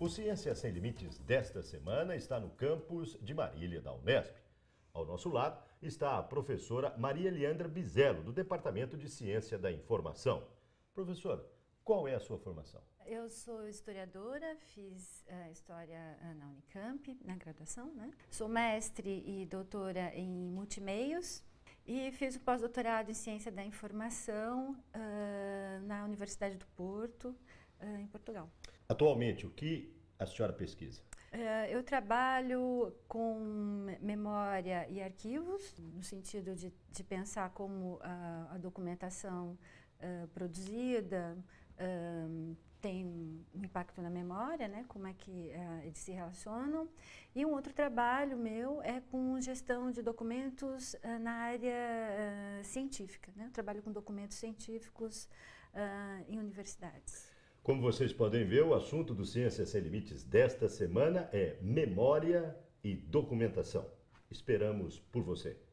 O Ciência Sem Limites desta semana está no campus de Marília, da Unesp. Ao nosso lado está a professora Maria Leandra Bizelo, do Departamento de Ciência da Informação. Professora, qual é a sua formação? Eu sou historiadora, fiz uh, história uh, na Unicamp, na graduação, né? Sou mestre e doutora em multimeios e fiz o pós-doutorado em ciência da informação uh, na Universidade do Porto, em Portugal. Atualmente, o que a senhora pesquisa? Uh, eu trabalho com memória e arquivos, no sentido de, de pensar como a, a documentação uh, produzida uh, tem um impacto na memória, né, como é que eles se relacionam. E um outro trabalho meu é com gestão de documentos na área científica. Né? Eu trabalho com documentos científicos em universidades. Como vocês podem ver, o assunto do Ciência Sem Limites desta semana é memória e documentação. Esperamos por você.